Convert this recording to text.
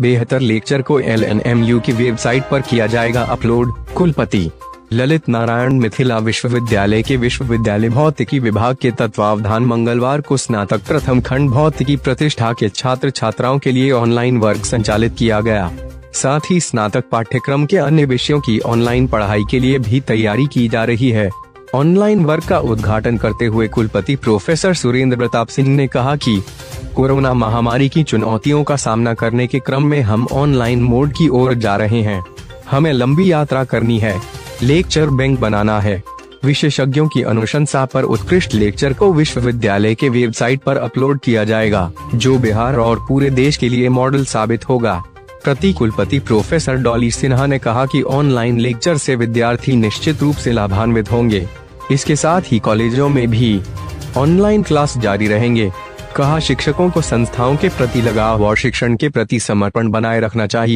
बेहतर लेक्चर को एलएनएमयू की वेबसाइट पर किया जाएगा अपलोड। कुलपति, ललित नारायण मिथिला विश्वविद्यालय के विश्वविद्यालय भौतिकी विभाग के तत्वावधान मंगलवार को स्नातक प्रथम खंड भौतिकी प्रतिष्ठा के छात्र छात्राओं के लिए ऑनलाइन वर्क संचालित किया गया। साथ ही स्नातक पाठ्यक्रम के अन्य विषयों की ऑनलाइन पढ़ाई के लिए भी तैयारी की जा रही है। ऑनलाइन वर्क का उद्घाटन करते हुए कुलपति प्रोफेसर सुरेंद्र प्रताप सिंह ने कहा कि कोरोना महामारी की चुनौतियों का सामना करने के क्रम में हम ऑनलाइन मोड की ओर जा रहे हैं। हमें लंबी यात्रा करनी है। लेक्चर बैंक बनाना है। विशेषज्ञों की अनुशंसा पर उत्कृष्ट लेक्चर को विश्वविद्यालय के वेबसाइट पर अपलोड किया जाएगा, जो बिहार और पूरे देश के लिए मॉडल साबित होगा। प्रति कुलपति प्रोफेसर डॉली सिन्हा ने कहा कि ऑनलाइन लेक्चर से विद्यार्थी निश्चित रूप से लाभान्वित होंगे। इसके साथ ही कॉलेजों में भी ऑनलाइन क्लास जारी रहेंगे। कहा, शिक्षकों को संस्थाओं के प्रति लगाव और शिक्षण के प्रति समर्पण बनाए रखना चाहिए।